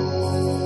Oh.